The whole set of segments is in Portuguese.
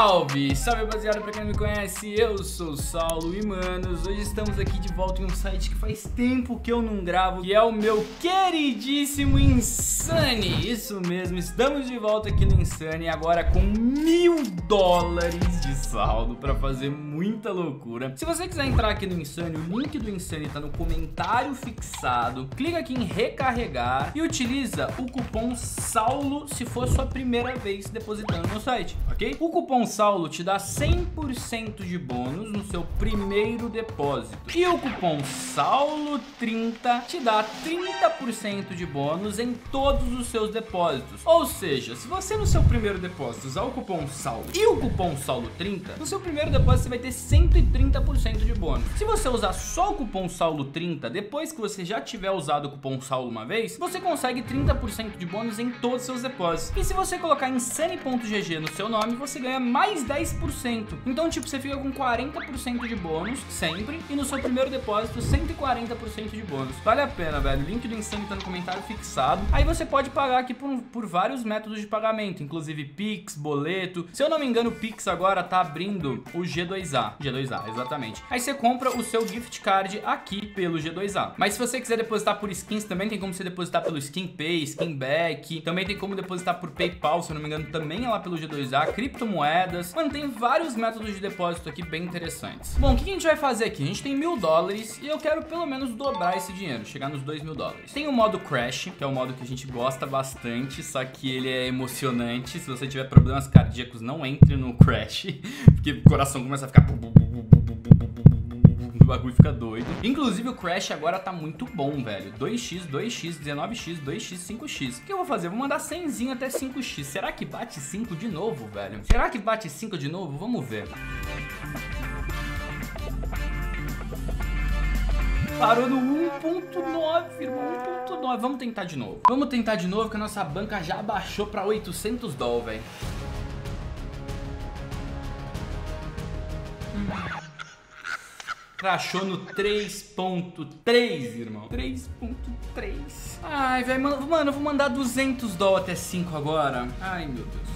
Salve! Salve rapaziada, pra quem não me conhece, eu sou o Saulo e manos, hoje estamos aqui de volta em um site que faz tempo que eu não gravo, que é o meu queridíssimo Insane. Isso mesmo, estamos de volta aqui no Insane agora com mil dólares de saldo pra fazer muita loucura. Se você quiser entrar aqui no Insane, o link do Insane tá no comentário fixado, clica aqui em recarregar e utiliza o cupom SAULO se for sua primeira vez depositando no site, ok? O cupom SAULO te dá 100% de bônus no seu primeiro depósito. E o cupom SAULO30 te dá 30% de bônus em todos os seus depósitos. Ou seja, se você no seu primeiro depósito usar o cupom SAULO e o cupom SAULO30, no seu primeiro depósito você vai ter 130% de bônus. Se você usar só o cupom SAULO30, depois que você já tiver usado o cupom SAULO uma vez, você consegue 30% de bônus em todos os seus depósitos. E se você colocar insane.gg no seu nome, você ganha mais 10%. Então, tipo, você fica com 40% de bônus sempre e no seu primeiro depósito 140% de bônus. Vale a pena, velho. O link do Insane tá no comentário fixado. Aí você pode pagar aqui por, por vários métodos de pagamento, inclusive Pix, boleto. Se eu não me engano, o Pix agora tá abrindo o G2A. G2A, exatamente. Aí você compra o seu gift card aqui pelo G2A. Mas se você quiser depositar por skins, também tem como você depositar pelo Skin Pay, Skin Back. Também tem como depositar por PayPal, se eu não me engano, também é lá pelo G2A. Criptomoedas. Mano, tem vários métodos de depósito aqui bem interessantes. Bom, o que a gente vai fazer aqui? A gente tem mil dólares e eu quero pelo menos dobrar esse dinheiro, chegar nos dois mil dólares. Tem o modo Crash, que é o modo que a gente gosta bastante, só que ele é emocionante. Se você tiver problemas cardíacos, não entre no Crash, porque o coração começa a ficar bagulho fica doido. Inclusive o Crash agora tá muito bom, velho. 2x, 2x, 19x, 2x, 5x. O que eu vou fazer? vou mandar 100 até 5x. Será que bate 5 de novo, velho? Será que bate 5 de novo? Vamos ver. Parou no 1.9, irmão, 1.9. Vamos tentar de novo. Vamos tentar de novo que a nossa banca já baixou pra 800 dólares, velho. Crashou no 3.3, irmão. 3.3. Ai, velho, mano, mano, eu vou mandar 200 dólares até 5 agora. Ai, meu Deus.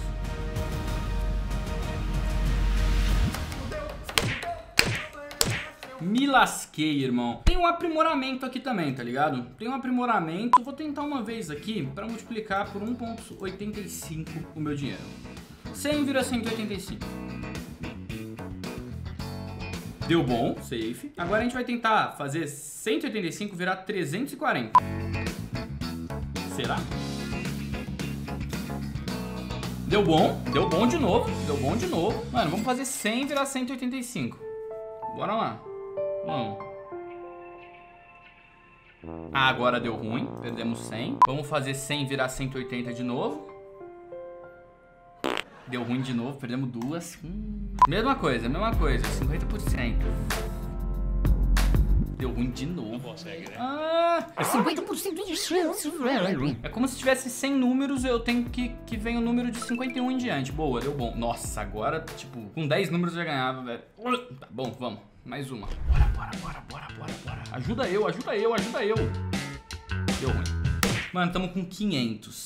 Me lasquei, irmão. Tem um aprimoramento aqui também, tá ligado? Tem um aprimoramento. Vou tentar uma vez aqui pra multiplicar por 1.85 o meu dinheiro. 100 vira 185. Deu bom, safe. Agora a gente vai tentar fazer 185 virar 340. Será? Deu bom, deu bom de novo, deu bom de novo. Mano, vamos fazer 100 virar 185. Bora lá. Vamos. Ah, agora deu ruim, perdemos 100. Vamos fazer 100 virar 180 de novo. Deu ruim de novo, perdemos duas. Hum. Mesma coisa, mesma coisa, 50%. Deu ruim de novo. Não consegue, né? Ah, é 50% de chance. É como se tivesse 100 números, eu tenho que, que vem o número de 51 em diante. Boa, deu bom. Nossa, agora, tipo, com 10 números eu já ganhava, velho. Tá bom, vamos. Mais uma. Bora, bora, bora, bora, bora, bora. Ajuda eu, ajuda eu, ajuda eu. Deu ruim. Mano, tamo com 500.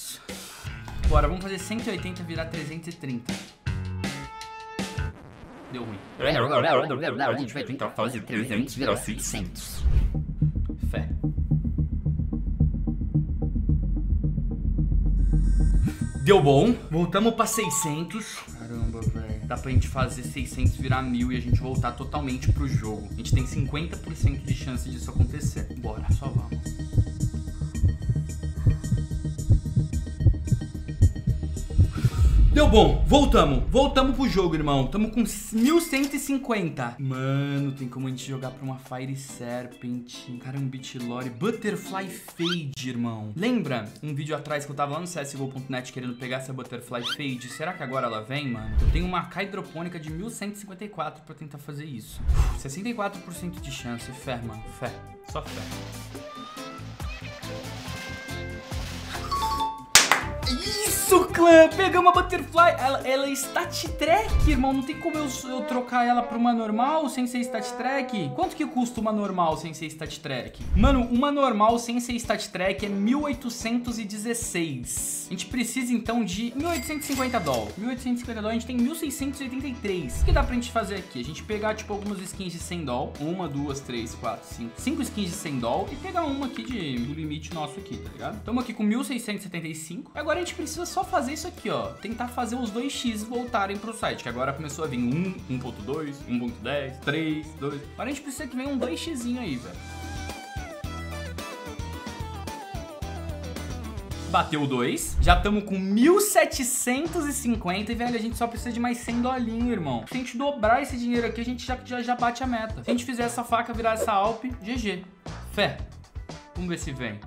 Bora, vamos fazer 180 virar 330. Deu ruim. A gente vai tentar fazer 300 virar 600. Fé. Deu bom. Voltamos pra 600. Caramba, velho. Dá pra gente fazer 600 virar 1000 e a gente voltar totalmente pro jogo. A gente tem 50% de chance disso acontecer. Bora, só vamos. Deu bom, voltamos, voltamos pro jogo, irmão. Tamo com 1150 Mano, tem como a gente jogar pra uma Fire Serpent. Cara, um Bitlore Butterfly Fade, irmão. Lembra um vídeo atrás que eu tava lá no CSGO.net Querendo pegar essa Butterfly Fade? Será que agora ela vem, mano? Eu tenho uma hidropônica de 1154 pra tentar fazer isso. 64% de chance, fé, mano, fé. Só fé. Isso! Isso, clã! Pegamos a Butterfly. Ela, ela é Stat Track, irmão. Não tem como eu, eu trocar ela pra uma normal sem ser Stat Track. Quanto que custa uma normal sem ser Stat Track? Mano, uma normal sem ser Stat Track é 1816. A gente precisa, então, de 1850 dólares. 1850 dólares, a gente tem 1683. O que dá pra gente fazer aqui? A gente pegar, tipo, algumas skins de 100 dólares. Uma, duas, três, quatro, cinco. Cinco skins de 100 dólares. E pegar uma aqui de, do limite nosso aqui, tá ligado? Estamos aqui com 1675. Agora a gente precisa só fazer isso aqui, ó. Tentar fazer os 2x voltarem pro site. Que agora começou a vir 1, 1.2, 1.10, 3, 2. Agora a gente precisa que venha um 2x aí, velho. Bateu 2. Já estamos com 1.750 e, velho, a gente só precisa de mais 100 dolinho, irmão. Se a gente dobrar esse dinheiro aqui, a gente já, já, já bate a meta. Se a gente fizer essa faca virar essa Alp, GG. Fé. Vamos ver se vem.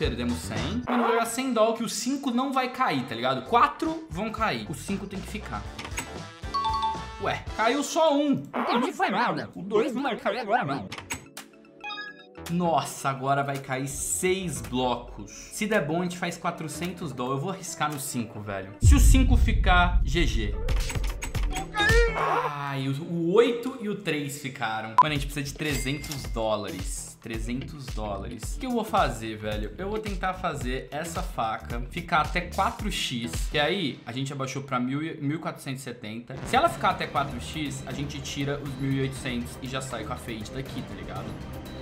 Perdemos 100. Mano, vou jogar 100 dólares que o 5 não vai cair, tá ligado? 4 vão cair. O 5 tem que ficar. Ué, caiu só um. Entendi, foi nada. O 2 não vai cair agora, não. Nossa, agora vai cair 6 blocos. Se der bom, a gente faz 400 dólares. Eu vou arriscar no 5, velho. Se o 5 ficar, GG. Ai, o 8 e o 3 ficaram. Mano, a gente precisa de 300 dólares. 300 dólares. O que eu vou fazer, velho? Eu vou tentar fazer essa faca ficar até 4x, que aí a gente abaixou pra 1470. Se ela ficar até 4x, a gente tira os 1800 e já sai com a fade daqui, tá ligado?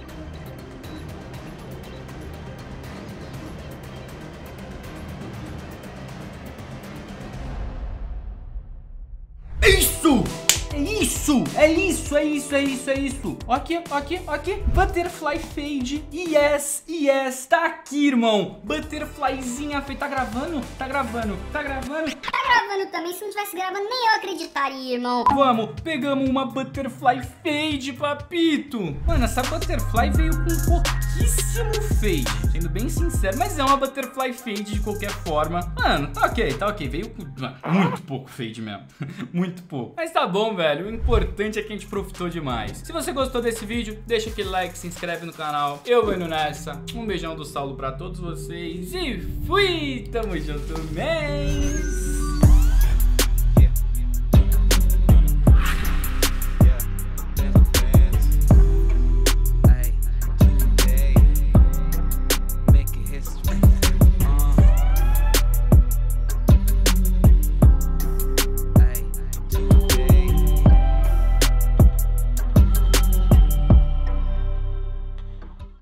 Isso! É isso, é isso, é isso, é isso! Aqui, aqui, aqui. Butterfly Fade. Yes, yes. Tá aqui, irmão. Butterflyzinha feita. Tá gravando? Tá gravando, tá gravando. Tá gravando também. Se não tivesse gravando, nem eu acreditaria, irmão. Vamos, pegamos uma Butterfly Fade, papito. Mano, essa Butterfly veio com pouquíssimo fade, sendo bem sincero. Mas é uma Butterfly Fade de qualquer forma. Mano, tá ok, tá ok. Veio com muito pouco fade mesmo. muito pouco. Mas tá bom, velho. O importante é que a gente profitou demais. Se você gostou desse vídeo, deixa aquele like, se inscreve no canal. Eu vou indo nessa. Um beijão do Saulo pra todos vocês. E fui! Tamo junto, mens!